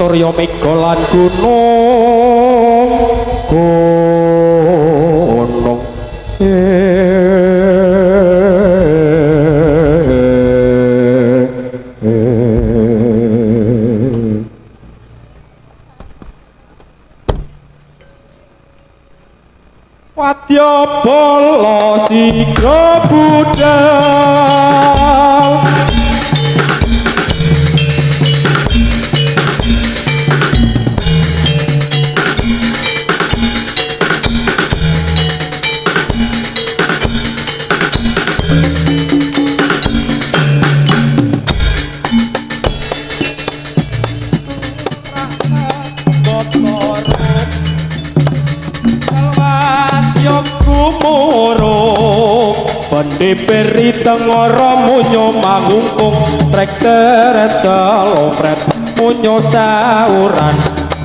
Surya Mega lan gunung Bandi peri tengoro munyo mangungkung. Trek teret selopret munyo sauran.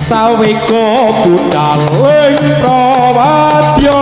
Sawiko budal. Ing prawadya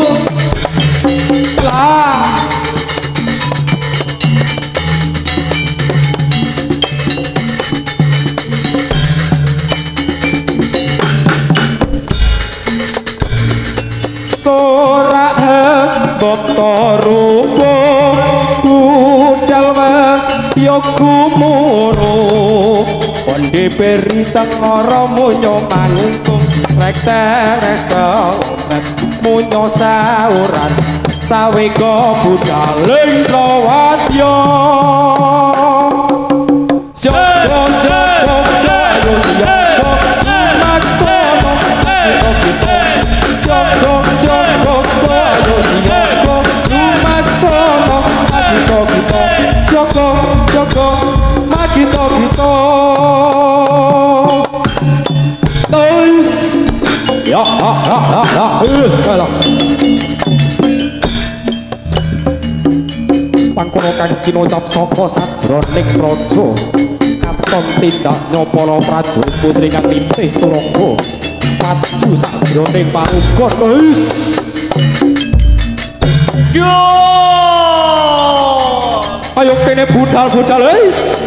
Sorak bata rupa budal wadya kumuro Wandi peri tengara munyo mangungkung Rek kelopet munyo sauran Sawiko budal ing pangkono kang kinocap saka sajroning raja katon tindak nyopolo prajurit putri kang limpih turangga. Maju sajroning parugon. Wis! Yo! Ayo kene budal-budal wis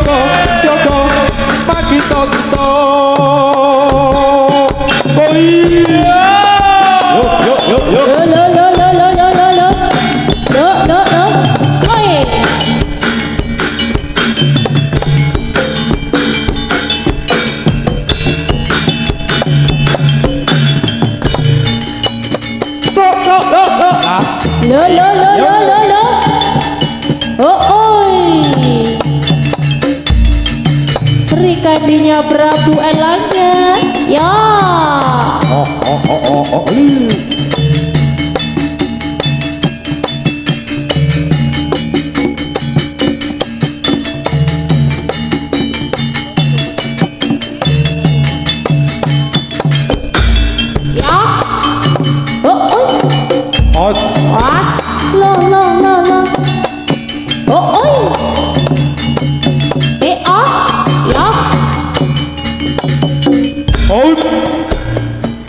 Oh.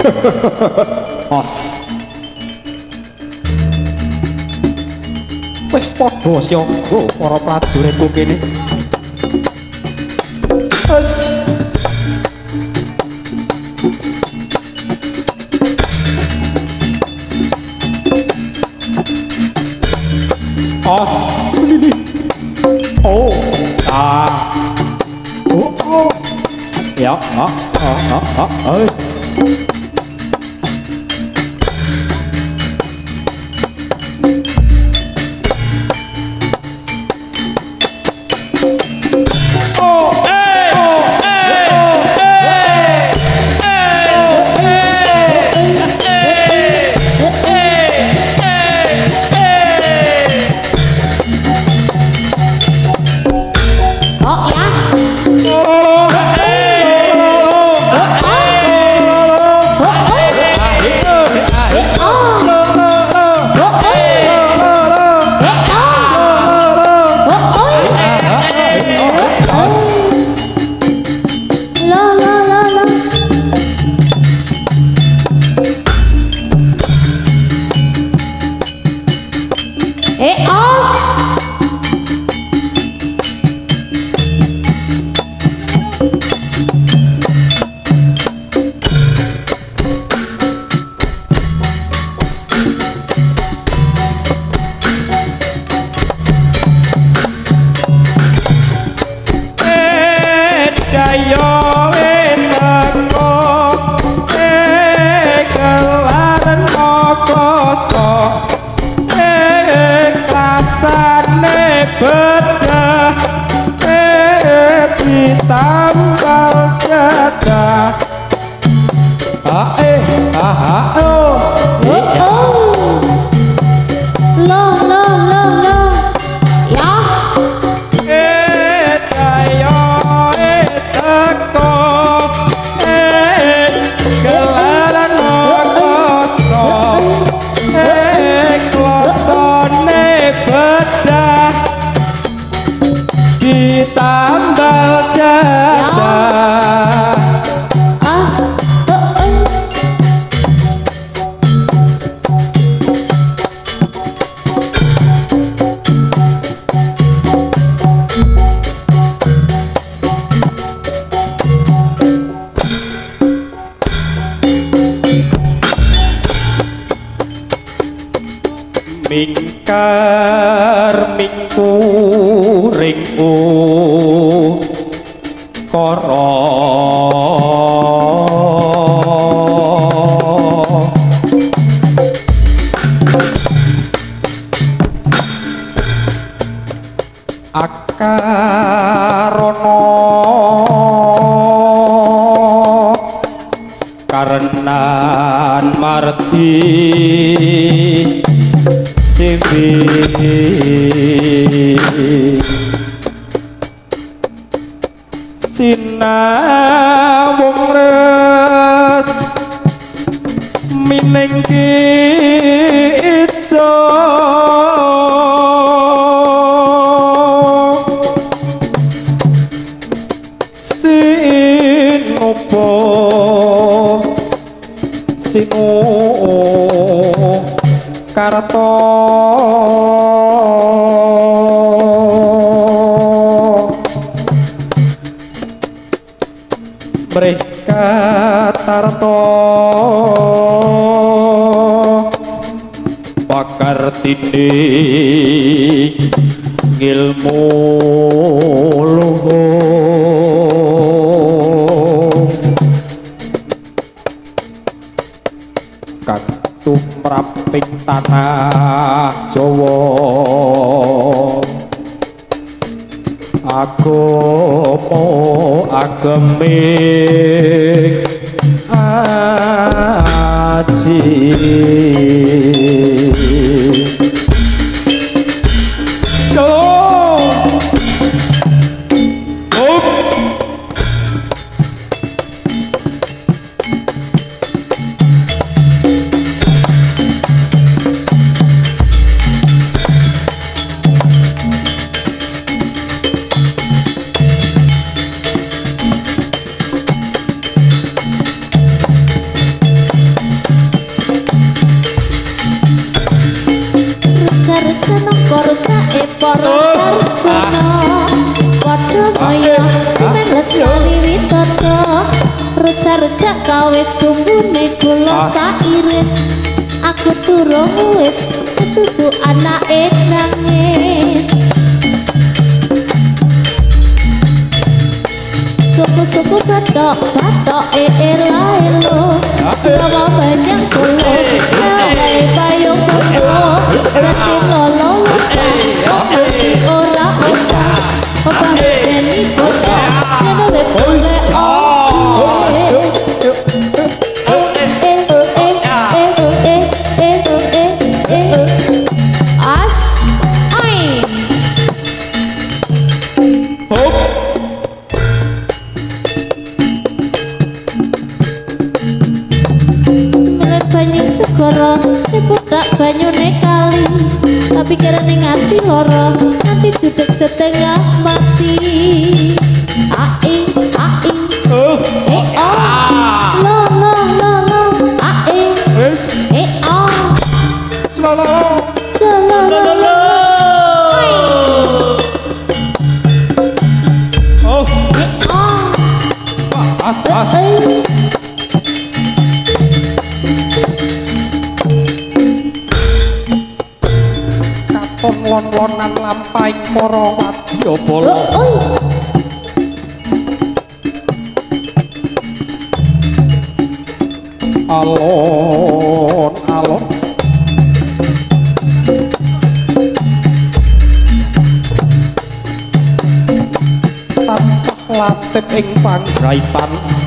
Ha ha ha ha. bosyo. Go para prajuritku kene. Es os. Oh ah. Oh oh. Ya ah ah ah ah. ah. ingkar mingku kara. Akarana karenan karena marti sempre sinau wong res mining ki budi ilmu luhung katumraping tanah Jawa. Aku mau agemir sarjak kawes kumune kula ah. sairis aku turung wis susu anake nangis. Suku suku batok batok e eh, ela eh, la e lo sebab banyak solo bayu bayu kumbu rasi lola para wadya bala oh, oh. alon alon. Tansah latet ing pangraitan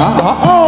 uh, uh, uh.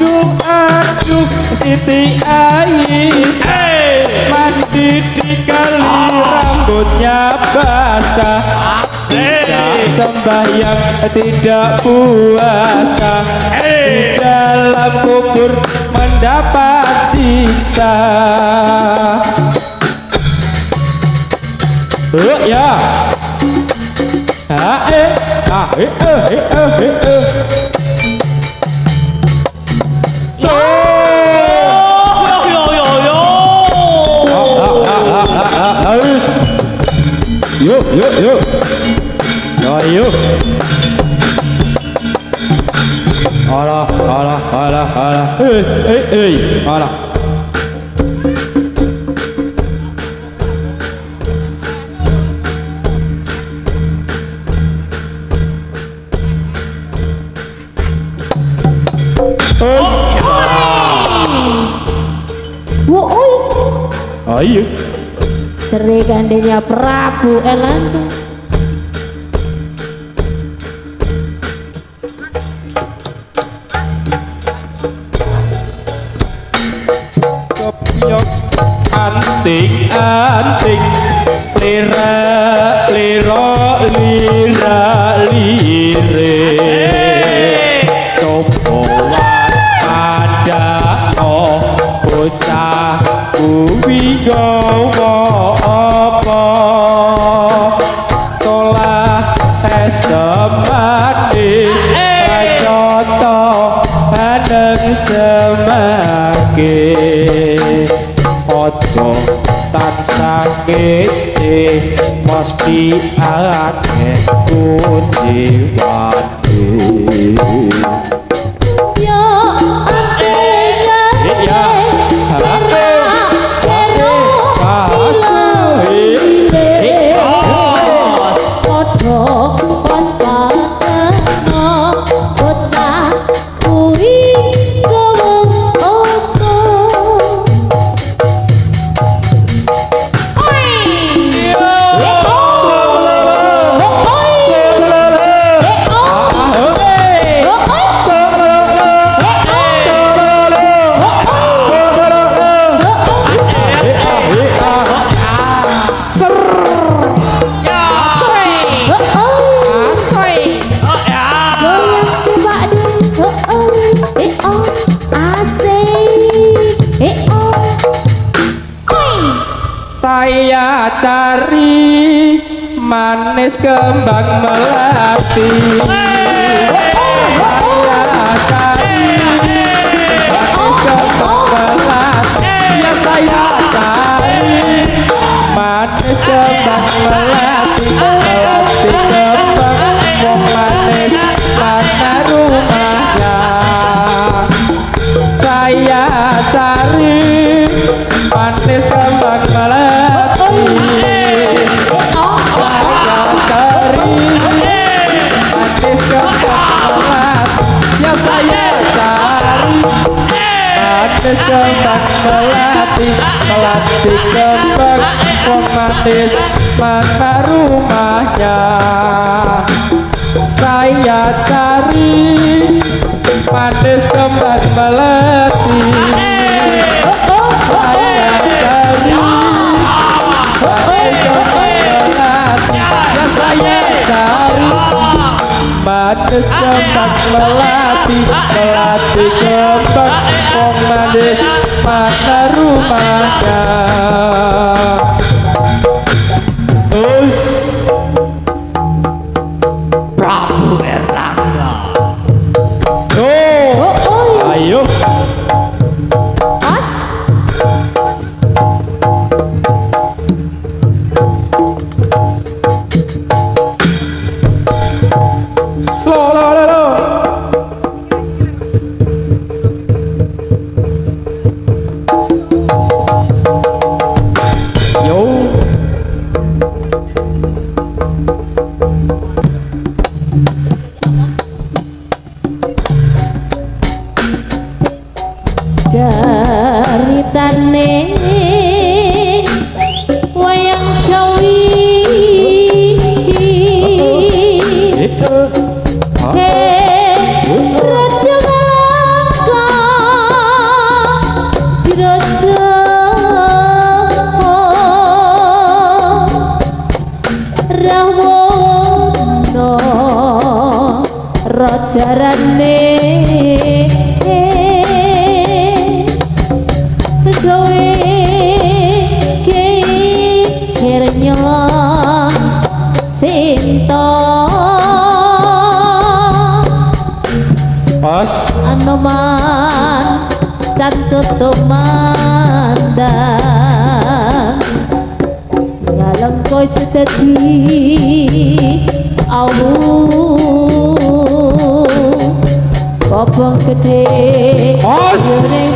aduh aduh Siti Aisyah mandi di kali rambutnya basah. Tidak sembahyang tidak puasa. Di dalam kubur mendapat siksa. Oh ya. ah eh, ah eh, eh, eh, eh, eh. よよよいよ。あらあらあらあら。えいえいえいあら。おっいよ。Sri gandinya Prabu Elanda. Anting anting Lira Mesti akeh kunciwane kembang melati kembang melati Saya cari. Manis kembang melati Ya saya cari manis kembang melati Melati kembang wong manis mana rumahnya soman cancut tumandang ngalem koy sededi awu kobong gede oh. ning